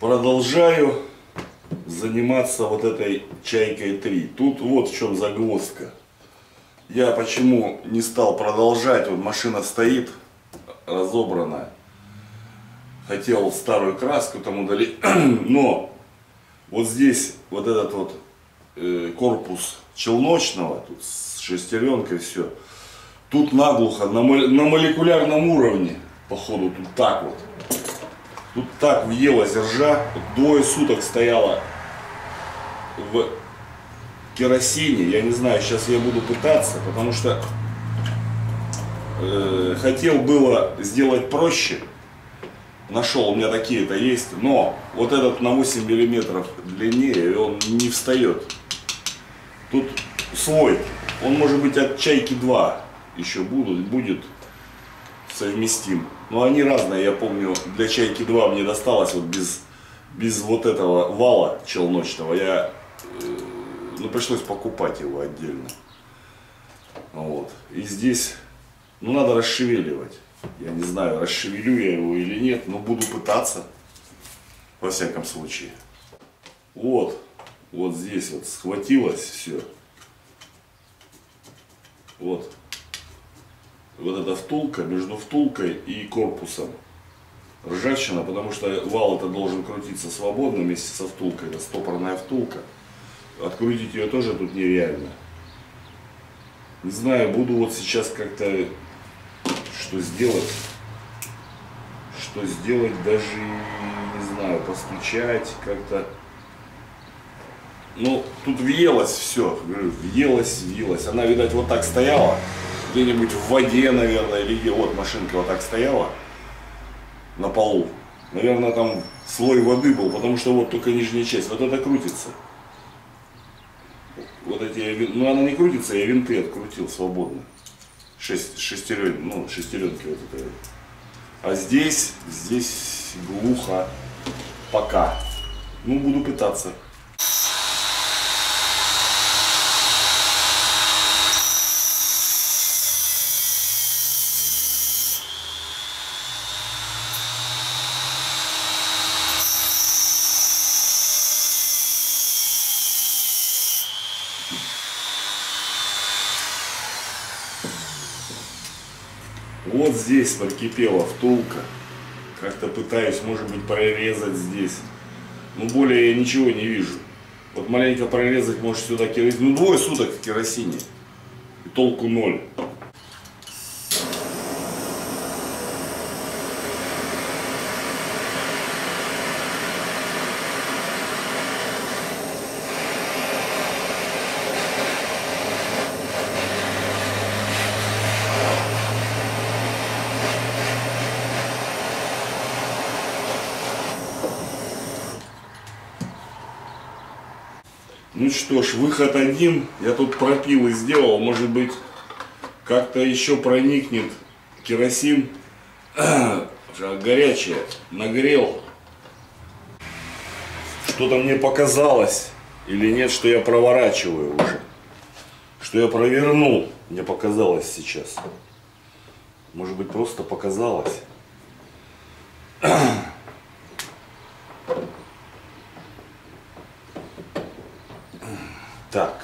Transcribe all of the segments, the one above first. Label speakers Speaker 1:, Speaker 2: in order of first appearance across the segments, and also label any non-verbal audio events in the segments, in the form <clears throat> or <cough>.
Speaker 1: Продолжаю заниматься вот этой чайкой 3. Тут вот в чем загвоздка. Я почему не стал продолжать, вот машина стоит разобранная. Хотел старую краску там удалить, <clears throat> но вот здесь вот этот вот э, корпус челночного, тут с шестеренкой все, тут наглухо, на, на молекулярном уровне, походу, тут так вот. Тут так въелась ржа, двое суток стояла в керосине. Я не знаю, сейчас я буду пытаться, потому что э, хотел было сделать проще. Нашел, у меня такие-то есть, но вот этот на 8 миллиметров длиннее, он не встает. Тут свой, он может быть от чайки 2 еще будут, будет совместим. Но они разные, я помню, для чайки 2 мне досталось вот без, без вот этого вала челночного. Я э, ну, пришлось покупать его отдельно. Вот. И здесь, ну, надо расшевеливать. Я не знаю, расшевелю я его или нет, но буду пытаться, во всяком случае. Вот, вот здесь вот схватилось все. Вот. Вот эта втулка, между втулкой и корпусом. Ржавчина, потому что вал это должен крутиться свободно вместе со втулкой. Это стопорная втулка. Открутить ее тоже тут нереально. Не знаю, буду вот сейчас как-то что сделать. Что сделать, даже не знаю, постучать как-то. Ну, тут въелось все, говорю, въелось, въелось. Она, видать, вот так стояла, где-нибудь в воде, наверное, или. Вот машинка вот так стояла на полу. Наверное, там слой воды был, потому что вот только нижняя часть. Вот это крутится. Вот эти, ну она не крутится, я винты открутил свободно. Шесть, шестерен, ну, шестеренки вот это. А здесь, здесь глухо пока. Ну, буду пытаться. Вот здесь прикипела втулка. Как-то пытаюсь, может быть, прорезать здесь. Но более я ничего не вижу. Вот маленько прорезать, может, сюда керосин. Ну, двое суток в керосине. И толку ноль. Ну что ж, выход один. Я тут пропил и сделал. Может быть, как-то еще проникнет керосин. <clears throat> Горячее. Нагрел. Что-то мне показалось. Или нет, что я проворачиваю уже. Что я провернул. Мне показалось сейчас. Может быть, просто показалось. <clears throat> Так.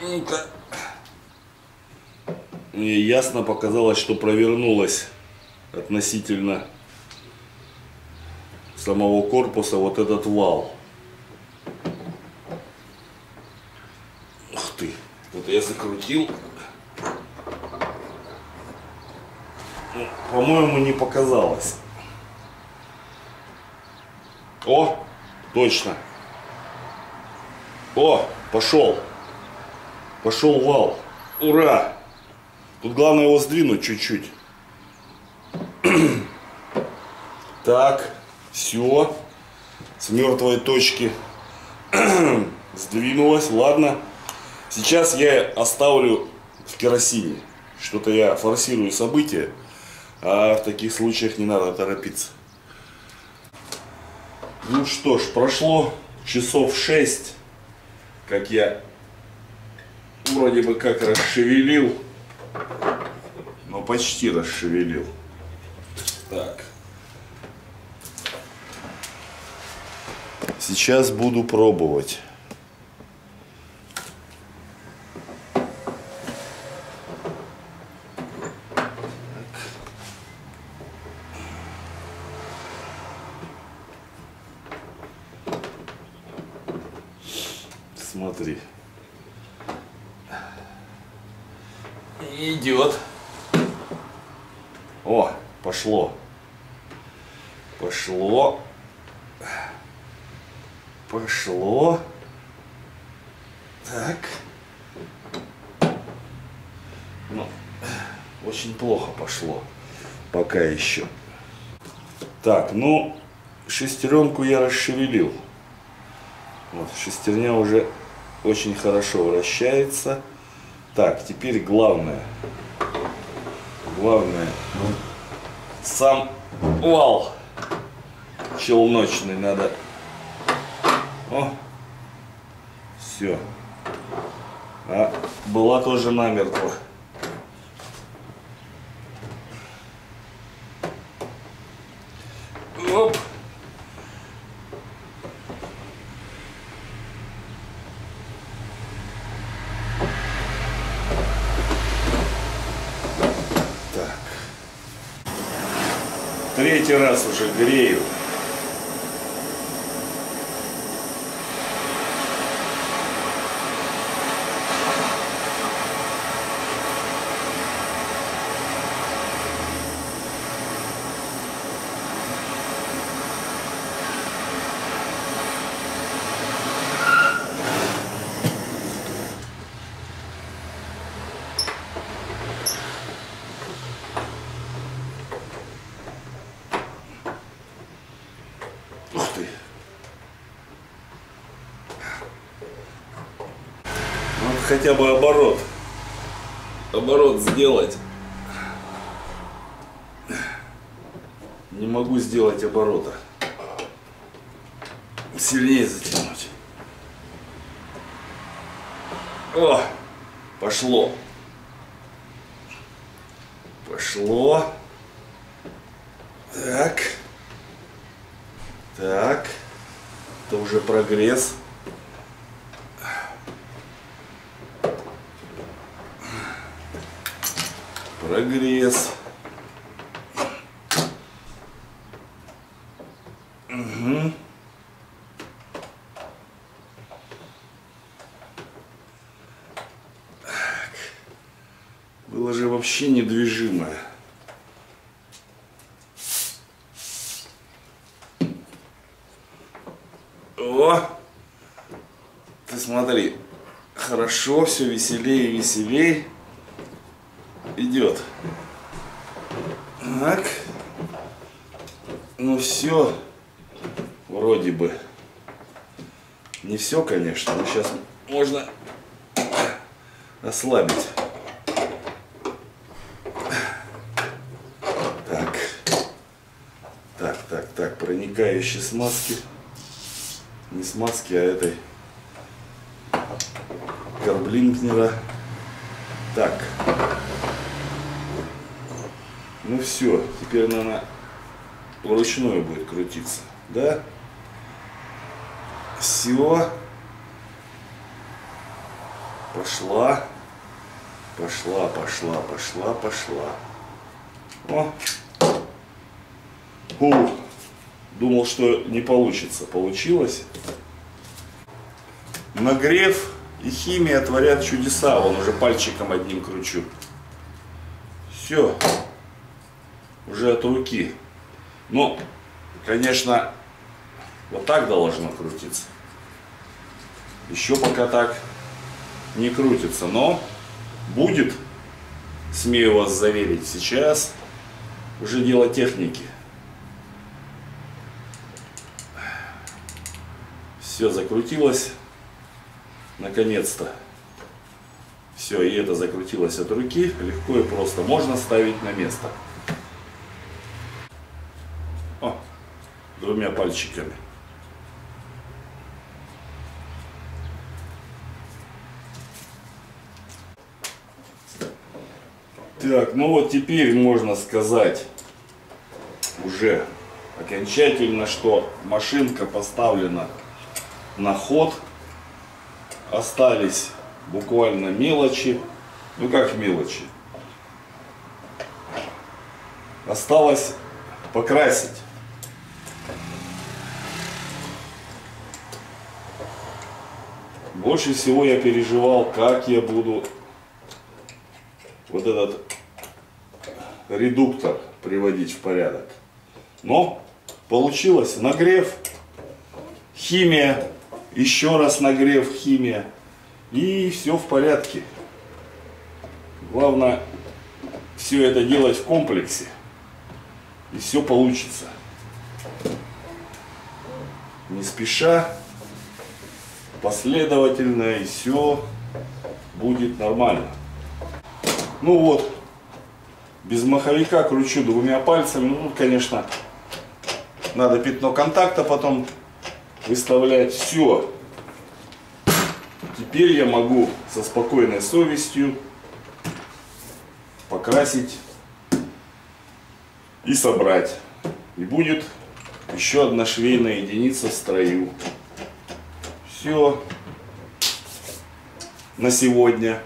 Speaker 1: Ну-ка. Мне ясно показалось, что провернулась относительно самого корпуса вот этот вал. Ух ты. Вот я закрутил. Ну, По-моему, не показалось. О, точно. О, пошел. Пошел вал. Ура! Тут главное его сдвинуть чуть-чуть. <clears throat> Так, все. С мертвой точки <clears throat> сдвинулось. Ладно. Сейчас я оставлю в керосине. Что-то я форсирую события. А в таких случаях не надо торопиться. Ну что ж, прошло часов 6 как я вроде бы как расшевелил, ну, почти расшевелил. Так. Сейчас буду пробовать. Идет. О, пошло. Пошло. Пошло. Так. Ну, очень плохо пошло. Пока еще. Так, ну, шестеренку я расшевелил. Вот, шестерня уже очень хорошо вращается. Так, теперь главное. Главное. Сам вал челночный надо. О, все. А была тоже намертво. Оп. Так. Третий раз уже грею. Ух ты. Надо хотя бы оборот. Оборот сделать. Не могу сделать оборота. Сильнее затянуть. О, пошло. Пошло. Так. Так. Это уже прогресс. Прогресс. Мгм. Так. Было же вообще недвижимое. О! Ты смотри, хорошо, все веселее и веселее идет. Так. Ну все, вроде бы. Не все, конечно, но сейчас можно ослабить. Так. Так, так, так, проникающие смазки не смазки, а этой карблинкнера. Так. Ну все, теперь, наверное, вручную будет крутиться. Да? Все. Пошла. Пошла, пошла, пошла, пошла. О. Ух. Думал, что не получится. Получилось. Нагрев и химия творят чудеса. Вон уже пальчиком одним кручу. Все. Уже от руки. Ну, конечно, вот так должно крутиться. Еще пока так не крутится. Но будет, смею вас заверить, сейчас уже дело техники. Все закрутилось. Наконец-то. Все, и это закрутилось от руки. Легко и просто. Можно ставить на место. Двумя пальчиками. Так, ну вот теперь можно сказать уже окончательно, что машинка поставлена на ход. Остались буквально мелочи. Ну как мелочи? Осталось покрасить. Больше всего я переживал, как я буду вот этот редуктор приводить в порядок. Но получилось нагрев, химия, еще раз нагрев, химия. И все в порядке. Главное все это делать в комплексе. И все получится. Не спеша, последовательно, и все будет нормально. Ну вот, без маховика кручу двумя пальцами. Ну, конечно, надо пятно контакта потом выставлять. Все. Теперь я могу со спокойной совестью покрасить и собрать. И будет еще одна швейная единица в строю. Все на сегодня.